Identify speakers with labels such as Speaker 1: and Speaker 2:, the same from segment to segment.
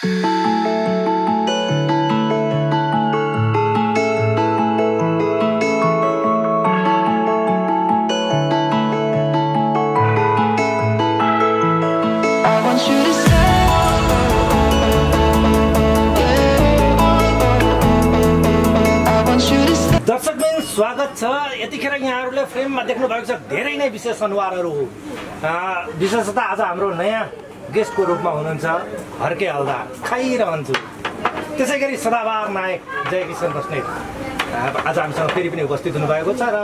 Speaker 1: स्वागत छ। यतिखेर यहाँहरूले फ्रेममा देख्नु भएको छ धेरै नै विशेष अनुहारहरू। अ, विशेषतः आज हाम्रो नयाँ गेस्टको रूपमा हुनुहुन्छ हर्के हल्दार खाइरहन्छु। त्यसै गरी सदाबार नायक जयकिशन बस्नेत। अ, आज हामीसँग फेरि पनि उपस्थित हुनुभएको छ र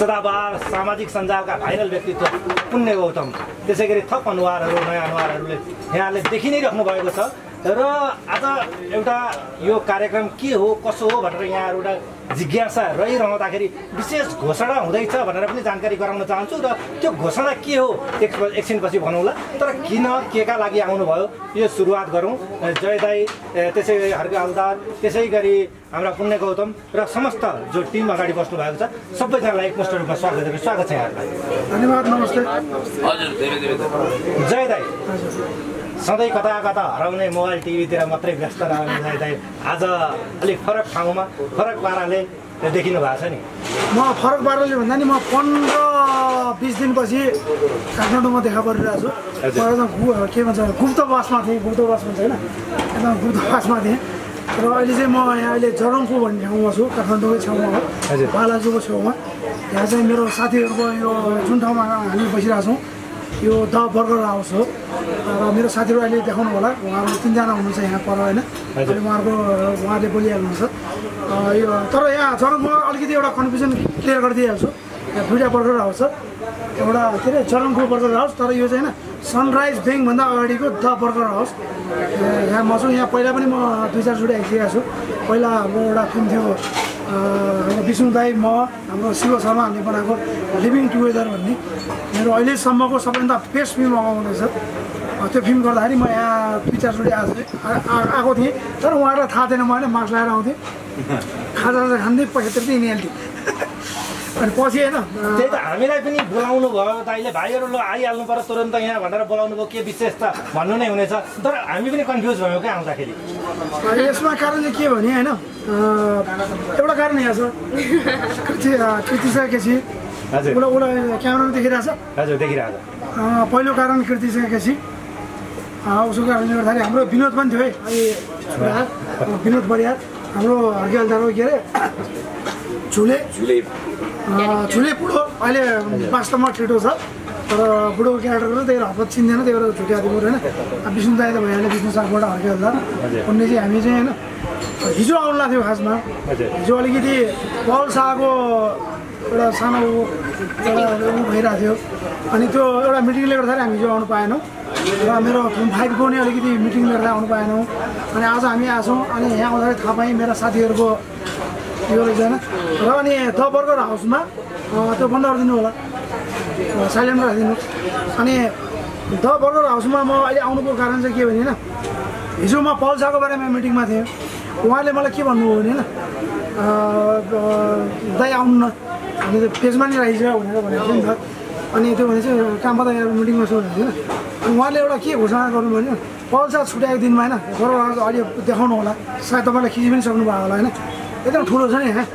Speaker 1: सदाबार सामाजिक सञ्जालका भाइरल व्यक्तित्व पुण्य गौतम। त्यसै गरी थप अनुहारहरू नयाँ अनुहारहरूले यहाँले देखि नै राख्नु भएको छ। र आज एउटा यो कार्यक्रम के हो कसो हो भनेर यहाँहरू एउटा जिज्ञासा रहिरहँदाखेरि विशेष घोषणा हुँदैछ भनेर पनि जानकारी गराउन चाहन्छु र त्यो घोषणा के हो एक एकछिनपछि भनौँला। तर किन के का लागि आउनुभयो यो सुरुवात गरौँ। जय दाई ए, त्यसै गरी हर्क हलदार त्यसै गरी हाम्रा पुण्य गौतम र समस्त जो टिम अगाडि बस्नु भएको छ सबैजनालाई एकमुष्ट रूपमा स्वागत गरेर स्वागत छ यहाँहरूलाई।
Speaker 2: धन्यवाद नमस्ते।
Speaker 3: हजुर धेरै धेरै धन्यवाद।
Speaker 1: जय दाई। सधैँ कता कता हराउने मोबाइल टिभीतिर मात्रै व्यस्त रहने जय दाई। आज अलिक फरक ठाउँमा फरक पाराले देखिनु भएको छ नि।
Speaker 2: म फरक पाराले भन्दा नि म पन्ध्र बिस दिनपछि काठमाडौँमा देखा परिरहेको छु। म एकदम के भन्छ गुप्तवासमा थिएँ गुप्तवास भन्छ होइन? एकदम गुप्तवासमा थिएँ। र अहिले चाहिँ म यहाँ अहिले जरङको भन्ने ठाउँमा छु काठमाडौँकै छेउमा हो। बालाजुको छेउमा। यहाँ चाहिँ मेरो साथीहरूको यो जुन ठाउँमा हामी बसिरहेको छौँ यो द बर्गर हाउस हो। र मेरो साथीहरू अहिले देखाउनु होला। उहाँहरू तिनजना हुनुहुन्छ यहाँ पर होइन? उहाँहरूको उहाँले बोलिहाल्नुहुन्छ। यो तर यहाँ चरङमा अलिकति एउटा कन्फ्युजन क्लियर गरिदिइहाल्छु। यहाँ दुइटा बर्गर हाउस छ। एउटा के अरे चरङको बर्गर हाउस तर यो चाहिँ होइन सनराइज ब्याङ्कभन्दा अगाडिको द बर्गर हाउस। यहाँ म छु। यहाँ पहिला पनि म दुई चारचोटि आइसकेको छु। पहिला हाम्रो एउटा फिल्म थियो हाम्रो विष्णु दाई म हाम्रो शिव शर्माहरूले बनाएको लिभिङ टुगेदर भन्ने मेरो अहिलेसम्मको सबैभन्दा बेस्ट फिल्म आउँदैछ। त्यो फिल्म गर्दाखेरि म यहाँ दुई चारचोटि आएको थिएँ तर उहाँहरूलाई थाहा थिएन म होइन मास्क लगाएर आउँथेँ। खाजा साजा खाँदै पैसा त्यति हिँडिहाल्थेँ अनि पछि होइन
Speaker 1: त्यही त हामीलाई पनि बोलाउनु भयो दाइले भाइहरू ल आइहाल्नु पर्यो तुरन्त यहाँ भनेर बोलाउनु भयो के विशेष त भन्नु नै हुनेछ। तर हामी पनि कन्फ्युज भयौँ क्या आउँदाखेरि।
Speaker 2: यसमा कारण चाहिँ के भने होइन एउटा कारण यहाँ छ। कृति केसी
Speaker 1: हजुर।
Speaker 2: उसलाई उसलाई क्यामेरामा देखिरहेछ।
Speaker 1: हजुर देखिरहेको
Speaker 2: अ, पहिलो कारण कृति अ, उसको कारणले गर्दाखेरि हाम्रो विनोद पनि थियो है। विनोद बरियार हाम्रो हर्केलदारो के अरे झुले।
Speaker 3: झुले।
Speaker 2: झुले बुढो अहिले वास्तवमा ठिटो छ। तर बुढोको क्यारेक्टर त्यही भएर हपत चिन्दैन त्यही भएर झुटे आदि होइन। अब विष्णु दाई त भइहाल्यो विष्णु सागबाट हर्केलदार उनले चाहिँ हामी चाहिँ होइन हिजो आउनु लाग्थ्यो खासमा। हिजो अलिकति पल शाहको एउटा सानो एउटा भइरहेको थियो। अनि त्यो एउटा मिटिङले गर्दाखेरि हामी हिजो आउनु पाएनौँ। र मेरो फाइभको नि अलिकति मिटिङले गर्दा आउनु पाएनौँ। अनि आज हामी आएछौँ अनि यहाँ आउँदाखेरि थाहा पाएँ मेरा साथीहरूको यो रहेछ होइन र अनि द बर्गर हाउसमा त्यो बन्द गरिदिनु होला। साइलेन्ट राखिदिनु। अनि द बर्गर हाउसमा म अहिले आउनुको कारण चाहिँ के भने होइन हिजो म पल्साको बारेमा मिटिङमा थिएँ। उहाँले मलाई के भन्नुभयो भने होइन दाइ आउनु न। अनि त्यो पेजमा नि राखिन्छ भनेर भनेको थियो नि त। अनि त्यो भने चाहिँ काममा त मिटिङमा छु भनेको होइन। उहाँले एउटा के घोषणा गर्नुभयो भने पल्सा छुट्याएको दिनमा होइन बर्गर अहिले देखाउनु होला। सायद तपाईँलाई खिचि पनि सक्नुभयो होला होइन। एकदम ठुलो छ नि यहाँ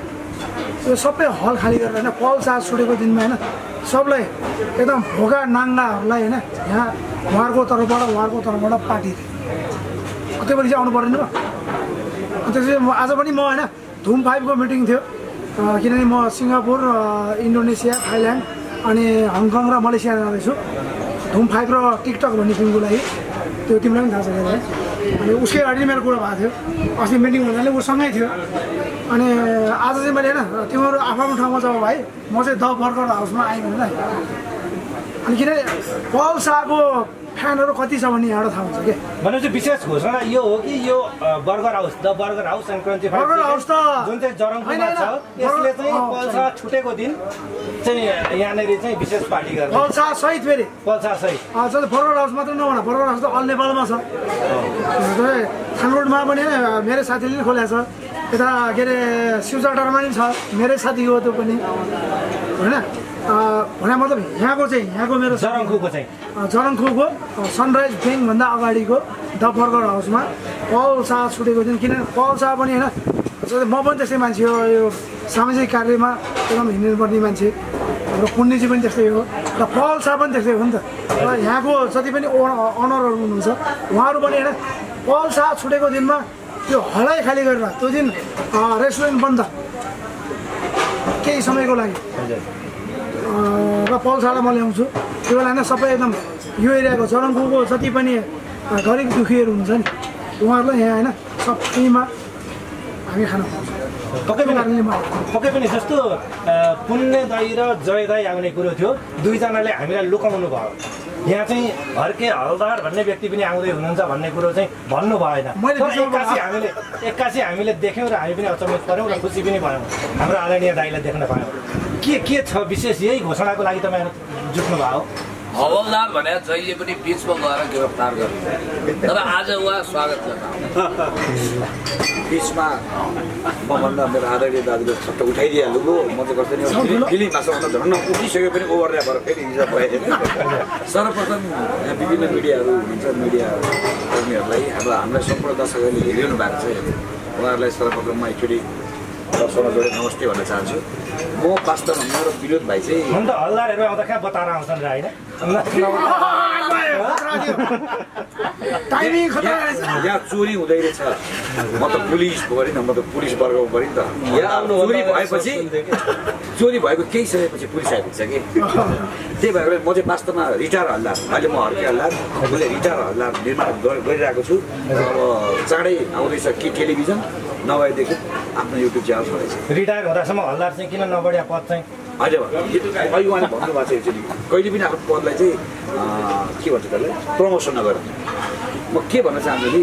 Speaker 2: यो सबै हल खाली गरेर होइन पल चार्ज छुटेको दिनमा होइन सबलाई एकदम भोगा नाङ्गाहरूलाई होइन यहाँ उहाँहरूको तर्फबाट उहाँहरूको तर्फबाट पार्टी पनि चाहिँ आउनु अनि त्यसपछि आज पनि म होइन धुम फाइभको मिटिङ थियो। किनभने म सिङ्गापुर इन्डोनेसिया थाइल्यान्ड अनि हङकङ र मलेसिया जाँदैछु धुम फाइभ र टिकटक भन्ने फिल्मको लागि। त्यो तिमीलाई पनि थाहा छ अनि उसकै अगाडि मेरो कुरा भएको थियो। अस्ति मिटिङ हुनाले ऊसँगै थियो। अनि आज चाहिँ मैले होइन तिमीहरू आफ्नो ठाउँमा जाऊ भाइ। म चाहिँ द बर्गर हाउसमा आएँ भनेर अनि किनभने पल शाहको फ्यानहरू कति छ भन्ने यहाँबाट थाहा हुन्छ कि?
Speaker 1: भनेपछि विशेष घोषणा यो हो कि यो burger house the burger house and crunchy
Speaker 2: burger house त-
Speaker 1: जुन चाहिँ
Speaker 2: होइन,
Speaker 1: छ। यसले चाहिँ पल्सा छुटेको दिन चाहिँ यहाँनिर चाहिँ विशेष पार्टी गर्ने।
Speaker 2: पल शाह सहित फेरि?
Speaker 1: पल्सा सहित।
Speaker 2: बर्गर हाउस मात्र नभन बर्गर हाउस त अल नेपालमा छ। थानरोडमा पनि मेरो साथीले नि खोलेको छ। यता के अरे शिवचटरमा नि छ। मेरै साथी हो त्यो पनि। होइन? भने मतलब यहाँको चाहिँ यहाँको मेरो
Speaker 1: जरङखुको चाहिँ
Speaker 2: जरङखुको सनराइज ब्याङ्कभन्दा अगाडिको द बर्गर हाउसमा पल शाह छुटेको दिन किनभने पल शाह पनि होइन म पनि त्यस्तै मान्छे हो यो सामाजिक कार्यमा एकदम हिँड्नुपर्ने मान्छे हाम्रो पुण्यजी पनि त्यस्तै हो र पल शाह पनि त्यस्तै हो नि त र यहाँको जति पनि ओन- अनरहरू हुनुहुन्छ उहाँहरू पनि होइन पल शाह छुटेको दिनमा त्यो हलाइ खाली गरेर त्यो दिन रेस्टुरेन्ट बन्द केही समयको लागि र पल्सालाई म ल्याउँछु। त्यो बेला होइन सबै एकदम यो एरियाको चरङको जति पनि गरिब दुखीहरू हुन्छ नि उहाँहरूलाई यहाँ होइन सबैमा हामी खाना
Speaker 1: पक्कै पनि पक्कै पनि जस्तो अ, पुण्य दाई र जय दाई आउने कुरो थियो। दुईजनाले हामीलाई लुकाउनु भयो। यहाँ चाहिँ हर्के हलदार भन्ने व्यक्ति पनि आउँदै हुनुहुन्छ भन्ने कुरो चाहिँ भन्नु भएन। एक्कासी हामीले एक्कासी हामीले देख्यौँ र हामी पनि अचम्मित पऱ्यौँ र खुसी पनि भयौँ। हाम्रो आदरणीय दाईलाई देख्न पायौँ। के के छ विशेष? यही घोषणाको लागि तपाईँहरू जुट्नु भयो
Speaker 3: हवलदार भने जहिले पनि बिचमा गएर गिरफ्तार गर्नु। तर आज उहाँ स्वागत।
Speaker 4: बिचमा मभन्दा मेरो आदरणीय दाजुले छट्ट उठाइदिइहाल्नु भयो। म चाहिँ कस्तो नि फिलिङ भाषामा झन् उठिसक्यो पनि ओभरल्या भएर फेरि रिजर्भ भएन सर्वप्रथम यहाँ विभिन्न मिडियाहरू हुनुहुन्छ मिडिया कर्मीहरूलाई हाम्रो हामीलाई सम्पूर्ण दर्शकहरूले हेरिरहनु भएको छ। उहाँहरूलाई सर्वप्रथम म एकचोटि जोडेर नमस्ते भन्न चाहन्छु। म वास्तवमा मेरो विनोद भाइ चाहिँ।
Speaker 1: हलदारहरू आउँदा कहाँ बताएर आउँछन् र होइन?
Speaker 4: यहाँ चोरी हुँदै रहेछ। म त पुलिस पऱ्यो नि म त पुलिस वर्गमा पऱ्यो नि त। यहाँ चोरी भएपछि चोरी भएको केही समयपछि पुलिस आइपुग्छ कि? त्यही भएर म चाहिँ वास्तवमा रिटायर हल्दार अहिले म हर्के हल्दार मैले रिटायर हल्दार निर्माण गर- गरिरहेको छु। अब चाँडै आउँदैछ कि टेलिभिजन? नभएदेखि आफ्नो युट्युब च्यानल छोडेछ।
Speaker 1: रिटायर हुँदासम्म हलदार चाहिँ किन नबढिया पद चाहिँ?
Speaker 4: अहिले अहिले उहाँले भन्नुभएको छ एक्चुली कहिले पनि आफ्नो पदलाई चाहिँ के भन्छ त्यसलाई प्रमोसन नगर। म के भन्न चाहन्छु नि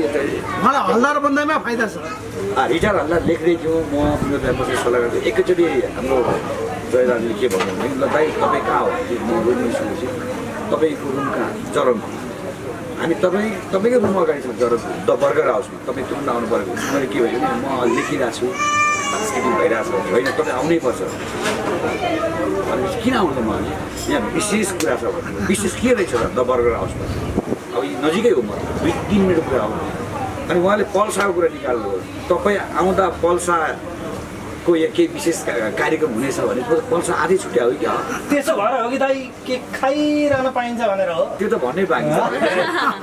Speaker 2: मलाई हल्दार बन्दैमा फाइदा छ।
Speaker 4: रिटायर हल्दा लेख्दै थियौँ म बसेर सल्लाह गर्दै एकैचोटि हाम्रो जयराजले के भन्नु भने ल दाइ तपाईँ कहाँ हो? म रोज्नु सुनेपछि तपाईँको रुम कहाँ जरङ हामी तपाईँ तपाईँकै रुम अगाडि छ द बर्गर हाउसमा। तपाईँ तुरन्त आउनु पऱ्यो मैले के भन्यो भने म लेखिरहेको छु। सेटिङ भइरहेको छ। होइन तपाईँ आउनै पर्छ। भनेपछि किन आउनु म यहाँ विशेष कुरा छ भने विशेष के रहेछ द बर्गर हाउसमा? अब नजिकै हो म दुई तिन मिनट कुरा आउनु अनि उहाँले पल्साको कुरा निकाल्नु तपाईँ आउँदा पल्साको यहाँ केही विशेष का- कार्यक्रम हुनेछ भने पल्सा आधी छुट्या हो कि?
Speaker 1: त्यसो भएर हो कि दाई के खाइरहन पाइन्छ भनेर हो?
Speaker 4: त्यो त भन्नै बाँकी छ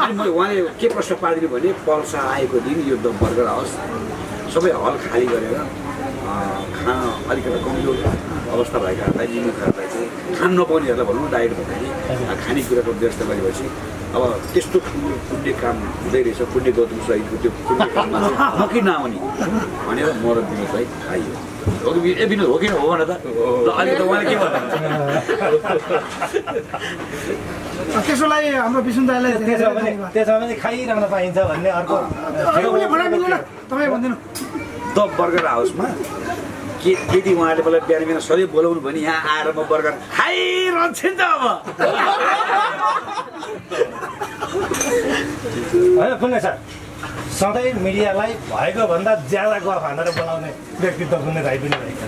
Speaker 4: अनि मैले उहाँले के प्रश्न पारिदिनु भने पल्सा आएको दिन यो बर्गर हाउस। सबै हल खाली गरेर खान अलिकति कमजोर अवस्था भएकाहरूलाई निमुखहरूलाई चाहिँ खान नपाउनेहरूलाई भनौँ न डायट भन्दाखेरि खानेकुराको व्यवस्था गरेपछि अब त्यस्तो ठुलो पुण्य काम हुँदै रहेछ पुण्य गौतम सहितको त्यो पुण्य काममा चाहिँ म किन नआउने भनेर म र विनोदलाई आइयो हो कि ए विनोद हो किन हो भन त अहिले त उहाँले के भन्नुहुन्छ
Speaker 2: त्यसको लागि हाम्रो विष्णु दाईलाई धेरै
Speaker 1: त्यसो
Speaker 2: धेरै
Speaker 1: भने
Speaker 2: धन्यवाद
Speaker 1: त्यसो भने खाइरहन पाइन्छ भन्ने अर्को
Speaker 2: तपाईँ भनिदिनु
Speaker 4: द बर्गर हाउसमा के यदि उहाँले मलाई बिहान बिहान सधैँ बोलाउनु भने यहाँ आएर म बर्गर खाइरहन्छु नि त अब
Speaker 1: होइन सर सधैँ मिडियालाई भएको भन्दा ज्यादा गफ हानेर बोलाउने व्यक्तित्व पुण्य दाई पनि रहेछ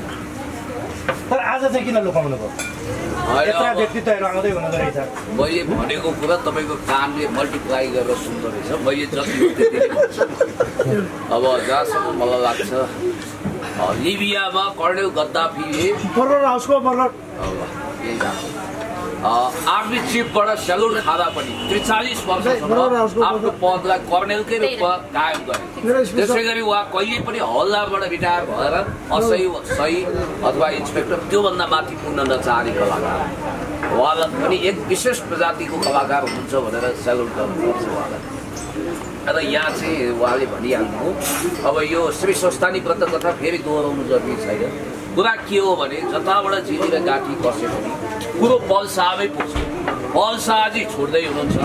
Speaker 1: तर आज चाहिँ किन लुकाउनु भयो? व्यक्तित्वहरू आउँदै रहेछ।
Speaker 3: मैले भनेको कुरा तपाईँको कानले मल्टिप्लाई गरेर सुन्दो रहेछ। मैले जति। अब जहाँसम्म मलाई लाग्छ लिबियामा कर्णेल गद्दाफीले
Speaker 2: हाउसको
Speaker 3: आर्मी चिफबाट सेलुट खाँदा पनि त्रिचालिस वर्षसम्म आफ्नो पदलाई कर्णेलकै रूपमा कायम गरे। त्यसै गरी उहाँ कहिले पनि हल्दारबाट रिटायर भएर असही सही अथवा इन्सपेक्टर त्योभन्दा माथि पुग्न नचाहने कलाकार। उहाँलाई पनि एक विशेष प्रजातिको कलाकार हुनुहुन्छ भनेर सेलुट गर्नुपर्छ उहाँलाई। र यहाँ चाहिँ उहाँले भनिहाल्नु अब यो श्री स्वस्थानी व्रत कथा फेरि दोहोऱ्याउनु जरुरी छैन। कुरा के हो भने जताबाट झिलेर गाठी कस्यो भने कुरो पल साहबै पुग्छ। पल शाहजी छोड्दै हुनुहुन्छ।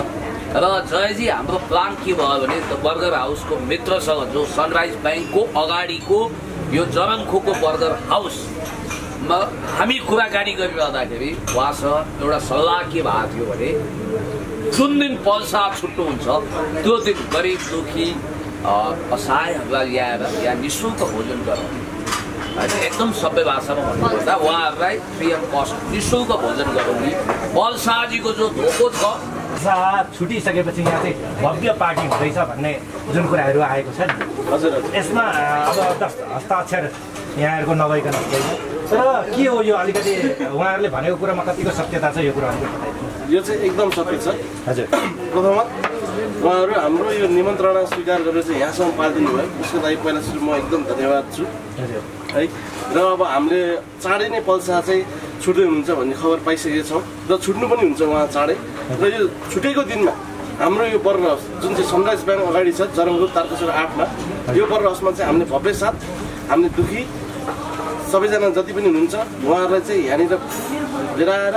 Speaker 3: र जयजी हाम्रो प्लान के भयो भने द बर्गर हाउसको मित्रसँग जो सनराइज ब्याङ्कको अगाडिको यो जरङखोको बर्गर हाउसमा हामी कुराकानी गरिरहँदाखेरि उहाँसँग एउटा सल्लाह के भएको थियो भने जुन दिन पल्सा छुट्नुहुन्छ त्यो दिन गरिब दुखी असहायहरूलाई ल्याएर यहाँ नि शुल्क भोजन गराउने होइन एकदम सबै भाषामा भन्नुपर्दा उहाँहरूलाई फ्री अफ कस्ट नि शुल्क भोजन गराउने पल्साजीको जो धोको छ।
Speaker 1: छुटिसकेपछि यहाँ चाहिँ भव्य पार्टी हुँदैछ भन्ने जुन कुराहरू आएको छ नि।
Speaker 5: हजुर
Speaker 1: यसमा अब हस्ताक्षर यहाँहरूको नभइकन हुँदैन। तर के हो यो अलिकति उहाँहरूले भनेको कुरामा कतिको सत्यता छ यो कुरा अलिकति बताइदिनुहोस्
Speaker 5: यो चाहिँ एकदम सत्य छ।
Speaker 1: हजुर।
Speaker 5: प्रथमत उहाँहरू हाम्रो यो निमन्त्रणा स्वीकार गरेर चाहिँ यहाँसम्म पालिदिनु भयो। उसको लागि पहिला सुरु म एकदम धन्यवाद छु। है र अब हामीले चाँडै नै पल्सा चाहिँ छुट्दै हुनुहुन्छ भन्ने खबर पाइसकेका छौँ। र छुट्नु पनि हुन्छ उहाँ चाँडै। र यो छुटेको दिनमा हाम्रो यो बर्र हाउस जुन चाहिँ सनराइज ब्याङ्क अगाडि छ जरङ्गु तारकेश्वर आठमा यो बर्र हाउसमा चाहिँ हामीले भव्य साथ हामीले दुखी सबैजना जति पनि हुनुहुन्छ उहाँहरूलाई चाहिँ यहाँनिर लिएर आएर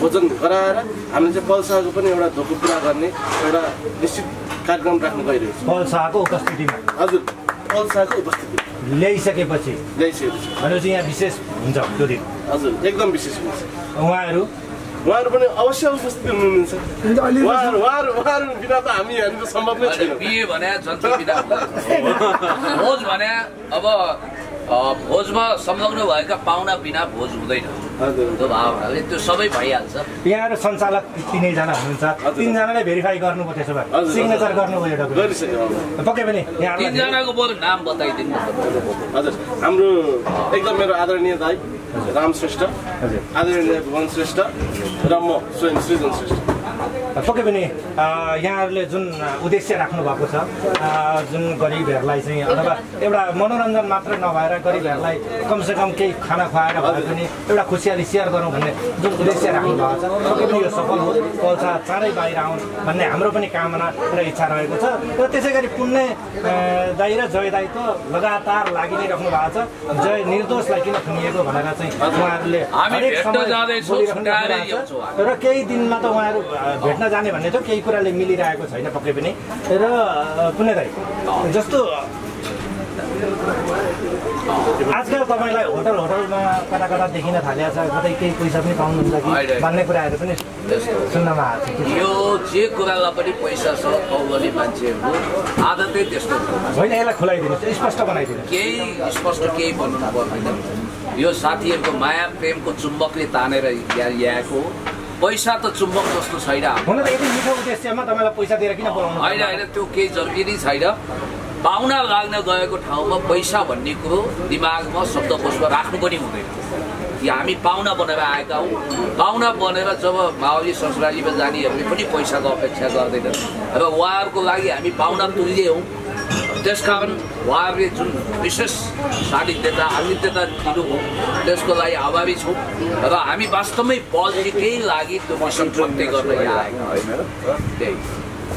Speaker 5: भोजन गराएर हामीले चाहिँ पल्साको पनि एउटा धोको पुरा गर्ने एउटा निश्चित कार्यक्रम राख्न गइरहेको छ।
Speaker 1: पल्साको उपस्थितिमा?
Speaker 5: हजुर पल्साको उपस्थिति।
Speaker 1: ल्याइसकेपछि?
Speaker 5: ल्याइसकेको छ
Speaker 1: भनेपछि यहाँ विशेष हुन्छ त्यो दिन?
Speaker 5: हजुर एकदम विशेष हुन्छ।
Speaker 1: उहाँहरू?
Speaker 5: उहाँहरू पनि अवश्य उपस्थित हुनुहुन्छ। उहाँहरू उहाँहरू उहाँहरू बिना त हामी यहाँनिर सम्भव नै छैन।
Speaker 3: बिहे भने। भोज भने अब भोजमा संलग्न भएका पाहुना बिना भोज हुँदैन। त्यो सबै भइहाल्छ।
Speaker 1: यहाँहरू सञ्चालक तिनैजना हुनुहुन्छ। तिनजनाले भेरिफाई गर्नुभयो त्यसो भए। सिग्नेचर गर्नुभयो। पक्कै पनि
Speaker 3: तिनजनाको बरु नाम बताइदिनु।
Speaker 5: हजुर। हाम्रो एकदम मेरो आदरणीय दाई राम श्रेष्ठ।
Speaker 1: हजुर।
Speaker 5: आदरणीय भुवन श्रेष्ठ र म स्वयं सृजन श्रेष्ठ।
Speaker 1: पक्कै पनि यहाँहरूले जुन उद्देश्य राख्नु भएको छ जुन गरिबहरूलाई चाहिँ अथवा एउटा मनोरञ्जन मात्र नभएर गरिबहरूलाई कमसेकम केही खाना खुवाएर भए पनि एउटा खुसियाली सेयर गरौँ भन्ने जुन उद्देश्य राख्नु भएको छ पक्कै पनि यो सफल हो पल्सा चाँडै बाहिर आउन् भन्ने हाम्रो पनि कामना र इच्छा रहेको छ र त्यसै गरी पुण्य दाई र जय दाई त लगातार लागि नै राख्नु भएको छ जय निर्दोषलाई किन थुनिएको भनेर चाहिँ उहाँहरूले हरेक
Speaker 3: भेट्न
Speaker 1: समय बोलिराख्नु भएको छ। र केही दिनमा त उहाँहरू अ, जाने भन्ने थियो केही कुराले मिलिरहेको छैन पक्कै पनि। र दाई जस्तो आजकल तपाईँलाई होटल होटलमा कता कता देखिन थालेको छ कतै केही पैसा पनि पाउनुहुन्छ कि। भन्ने कुराहरू पनि सुन्नमा आएको छ
Speaker 3: यो जे कुरालाई पनि पैसा छ पाउने मान्छेहरूको आदतै त्यस्तो
Speaker 1: होइन यसलाई खुलाइदिनुहोस् स्पष्ट बनाइदिनुहोस्।
Speaker 3: केही स्पष्ट केही भन्नु पर्दैन यो साथीहरूको माया प्रेमको चुम्बकले तानेर यहाँ ल्याएको। पैसा त चुम्बक जस्तो छैन। होइन होइन त्यो केही जरुरी नै छैन। पाहुना लाग्न गएको ठाउँमा पैसा भन्ने कुरो दिमागमा शब्दकोशमा राख्नु पनि हुँदैन। कि हामी पाहुना बनेर आएका हौँ। पाहुना बनेर जब माओली संस्कृतिमा जानेहरूले पनि पैसाको अपेक्षा गर्दैनन्। र उहाँहरूको लागि हामी पाहुना तुल्य हौँ। त्यसकारण उहाँहरूले जुन विशेष सान्निध्यता आतिथ्यता दिनुभयो त्यसको लागि आभारी छौँ। र हामी वास्तवमै पोजिटिभकै लागि त्यो मिसन सत्य गर्न यहाँ आएका होइन त्यही।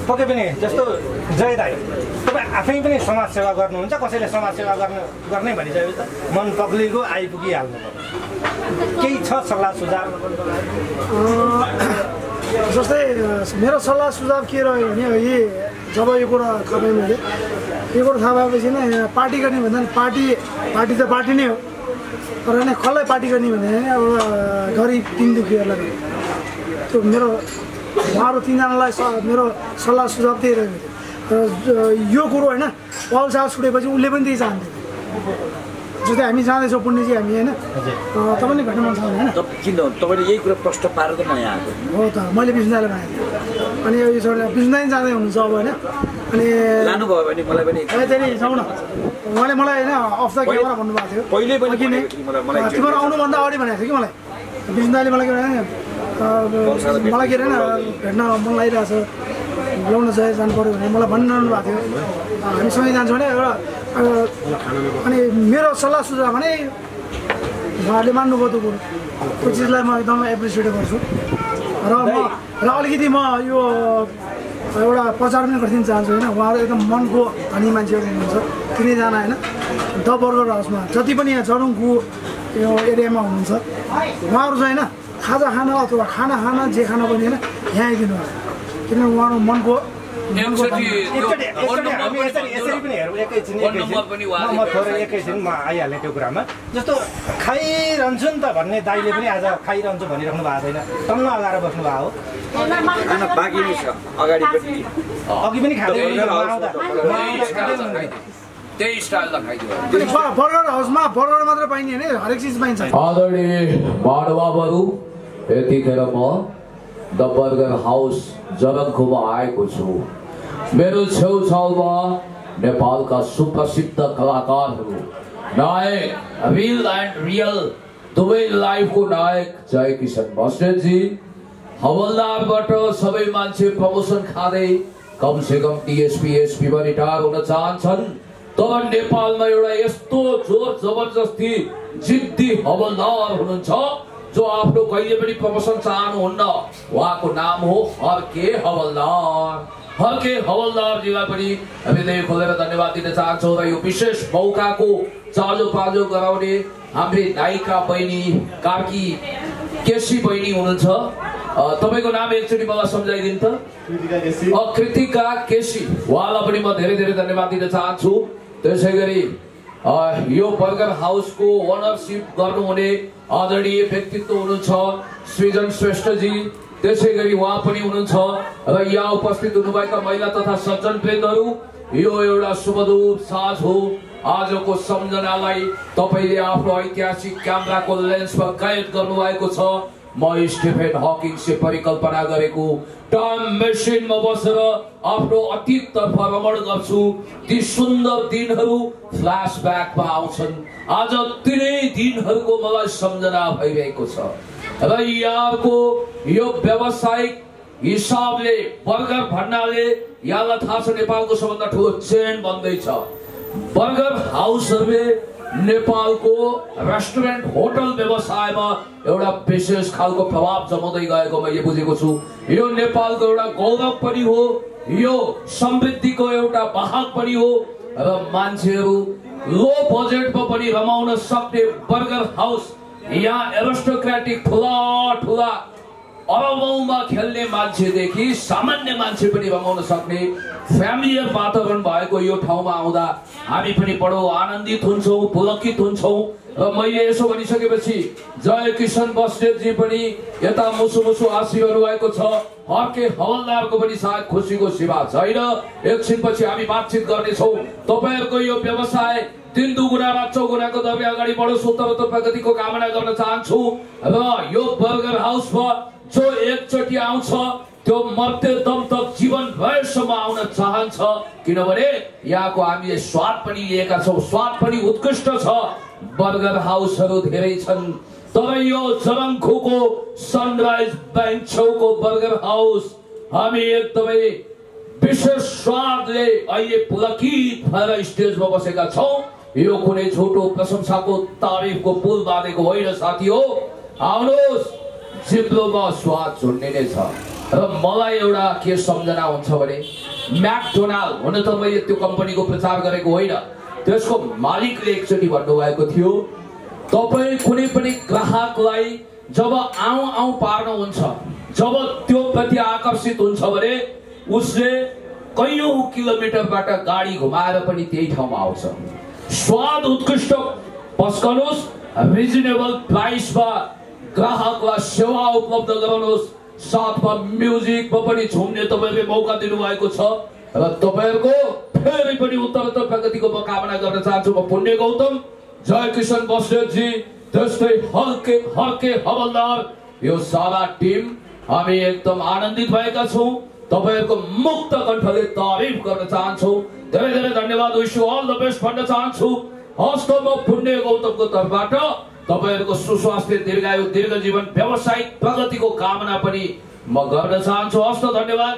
Speaker 1: पक्कै पनि जस्तो जय दाई तपाईँ आफै पनि समाज सेवा गर्नुहुन्छ? कसैले समाज सेवा गर्ने गर्ने भनिसकेपछि त मन पग्लिएको आइपुगिहाल्नु केही छ सल्लाह सुझाव?
Speaker 2: जस्तै मेरो सल्लाह सुझाव के रह्यो भने यी जब यो कुरा थाहा पाएँ मैले यो थाहा पाएपछि नै पार्टी गर्ने भन्दा नि पार्टी पार्टी त पार्टी नै हो। तर नै कसलाई पार्टी गर्ने भने अब गरिब तिन दुखीहरूलाई। त्यो मेरो उहाँहरू तिनजनालाई स मेरो सल्लाह सुझाव त्यही रह्यो र ज- यो कुरो होइन पल साल छुटेपछि उसले पनि त्यही चाहन्थ्यो। जस्तै हामी जाँदैछौँ पुण्यजी हामी होइन? तपाईँले भेट्न मन छ होइन?
Speaker 4: किन तपाईँले यही कुरा प्रश्न पारेर त म यहाँ आएको।
Speaker 2: हो त मैले बिजुदाले बनाएको थिएँ। अनि यो छोडेर बिजुदानी जाँदै हुनुहुन्छ अब होइन? अनि
Speaker 4: लानुभयो भने मलाई पनि
Speaker 2: ए त्यही जाउँ न। उहाँले मलाई होइन अफ द क्यामेरा भन्नुभएको थियो।
Speaker 4: पहिले पनि
Speaker 2: नै
Speaker 4: भनेको
Speaker 2: अँ, तिमीहरू आउनुभन्दा अगाडि भनेको थियो कि मलाई? बिजुदाले मलाई के भने मलाई के अरे होइन भेट्न मन लागिरहेको छ। ल्याउन चाहिँ जानु पऱ्यो भने मलाई भनिरहनु भएको थियो। हामी सँगै जान्छौँ भने एउटा अनि मेरो सल्लाह सुझाव भने उहाँहरूले मान्नुभयो त्यो कुरो। त्यो चिजलाई म एकदम एप्रिसिएट गर्छु। र म र अलिकति म यो एउटा प्रचार पनि गरिदिन चाहन्छु होइन। उहाँहरू एकदम मनको धनी मान्छेहरू हुनुहुन्छ। तिनैजना होइन। द बर्गर हाउसमा जति पनि यहाँ जरुङको यो एरियामा हुनुहुन्छ। उहाँहरू चाहिँ होइन खाजा खान अथवा खाना खान जे खान पनि होइन यहाँ आइदिनु होला किनभने उहाँहरू मनको
Speaker 1: यसरी। पनि हेरौँ एकैछिन म थोरै
Speaker 3: बताइदिनु।
Speaker 1: एकैछिन म आइहालेँ त्यो कुरामा। जस्तो खाइरहन्छु नि त भन्ने दाइले पनि आज खाइरहन्छु भनिराख्नु भएको छैन। टन्न अगाएर बस्नु भएको हो।
Speaker 4: खाना बाँकी नै छ। अगाडि पनि।
Speaker 1: अघि पनि खाँदै
Speaker 2: बर्गर हाउसमा बर्गर मात्र पाइने होइन हरेक चिज पाइन्छ।
Speaker 6: आदरणीय महानुभावहरू यतिखेर म
Speaker 3: द बर्गर हाउस जलङ्खुमा आएको छु। मेरो छेउछाउमा नेपालका सुप्रसिद्ध कलाकारहरू नायक रियल एन्ड रियल दुवै लाइफको नायक जय किशन बस्नेतजी हवलदारबाट सबै मान्छे प्रमोसन खाँदै कमसे कम टिएसपी एसपीमा रिटायर हुन चाहन्छन्। तर नेपालमा एउटा यस्तो जोर जबरजस्ती जिद्दी हवलदार हुनुहुन्छ। जो आफ्नो कहिले पनि प्रमोसन चाहनुहुन्न उहाँको नाम हो हर्के हवलदार। हर्के हवलदारजीलाई पनि हामीले खोलेर धन्यवाद दिन चाहन्छौँ र यो विशेष मौकाको चालो पालो गराउने हाम्री नायिका बहिनी कार्की केसी बहिनी हुनुहुन्छ तपाईँको नाम एकचोटि मलाई सम्झाइदिनु त कृतिका केसी। उहाँलाई पनि म धेरै धेरै धन्यवाद दिन चाहन्छु त्यसै गरी यो बर्गर हाउसको ओनरसिप गर्नुहुने आदरणीय व्यक्तित्व हुनुहुन्छ सृजन श्रेष्ठजी। त्यसै गरी उहाँ पनि हुनुहुन्छ र यहाँ उपस्थित हुनुभएका महिला तथा सज्जन वृन्दहरू यो एउटा सुमधुर साझ हो। आजको सम्झनालाई तपाईँले आफ्नो ऐतिहासिक क्यामेराको लेन्समा कैद गर्नुभएको छ। म स्टिफेन हकिङ्सले परिकल्पना गरेको टाइम मेसिनमा बसेर आफ्नो अतीततर्फ भ्रमण गर्छु। ती सुन्दर दिनहरू फ्ल्यासब्याकमा आउँछन्। आज तिनै दिनहरूको मलाई सम्झना भइरहेको छ। र यहाँको यो व्यावसायिक हिसाबले बर्गर भन्नाले यहाँलाई थाहा छ नेपालको सबभन्दा ठुलो चेन बन्दैछ। बर्गर हाउसहरूले नेपालको रेस्टुरेन्ट होटल व्यवसायमा एउटा विशेष खालको प्रभाव जमाउँदै गएको मैले बुझेको छु। यो नेपालको एउटा गौरव पनि हो यो समृद्धिको एउटा भाग पनि हो र मान्छेहरू लो बजेटमा पनि रमाउन सक्ने बर्गर हाउस यहाँ एरोस्टोक्रेटिक ठुला ठुला अरबौँमा खेल्ने मान्छेदेखि सामान्य मान्छे पनि रमाउन सक्ने फ्यामिलियर वातावरण भएको यो ठाउँमा आउँदा हामी पनि बडो आनन्दित हुन्छौँ पुलकित हुन्छौँ। र मैले यसो भनिसकेपछि जय किशन बस्नेतजी पनि यता मुसु मुसु आँसिरहनु भएको छ। हर्के हवलदारको पनि सायद खुसीको सिवा छैन। एकछिनपछि हामी बातचित गर्नेछौँ। तपाईँहरूको यो व्यवसाय दिन दुगुना रात चौगुनाको दरले अगाडि बढोस् उत्तरोत्तर प्रगतिको कामना गर्न चाहन्छु। र यो बर्गर हाउसमा जो एकचोटि आउँछ त्यो मर्ते दम तक जीवन भएसम्म आउन चाहन्छ। किनभने यहाँको हामीले स्वाद पनि लिएका छौँ स्वाद पनि उत्कृष्ट छ। बर्गर हाउसहरू धेरै छन्। तर यो जरङखुको सनराइज ब्याङ्क छेउको बर्गर हाउस हामी एकदमै विशेष स्वादले अहिले पुलकित भएर स्टेजमा बसेका छौँ। यो कुनै छोटो प्रशंसाको तारिफको पुल बाँधेको होइन साथी हो। आउनुहोस्। जिब्लोमा स्वाद झुन्ने नै छ। र मलाई एउटा के सम्झना हुन्छ भने म्याकडोनाल्ड हुन त मैले त्यो कम्पनीको प्रचार गरेको होइन। त्यसको मालिकले एकचोटि भन्नुभएको थियो तपाईँ कुनै पनि ग्राहकलाई जब आउँ आउँ पार्नुहुन्छ जब त्यो प्रति आकर्षित हुन्छ भने उसले कैयौँ किलोमिटरबाट गाडी घुमाएर पनि त्यही ठाउँमा आउँछ। स्वाद उत्कृष्ट पस्कनुहोस् रिजनेबल प्राइसमा ग्राहकलाई सेवा उपलब्ध गराउनुहोस्। साथमा म्युजिकमा पनि झुम्ने तपाईँहरूले मौका दिनुभएको छ। र तपाईँहरूको फेरि पनि उत्तरोत्तर प्रगतिको म कामना गर्न चाहन्छु। म पुण्य गौतम जय किशन बस्नेतजी त्यस्तै हल्के हर्के हवलदार यो सारा टिम हामी एकदम आनन्दित भएका छौँ। तपाईँहरूको मुक्त कण्ठले तारिफ गर्न चाहन्छौँ। धेरै धेरै धन्यवाद wish you all the best भन्न चाहन्छु। हस्त म पुण्य गौतमको तर्फबाट तपाईँहरूको सुस्वास्थ्य दीर्घायु दीर्घ जीवन व्यावसायिक प्रगतिको कामना पनि म गर्न चाहन्छु। हस्त धन्यवाद।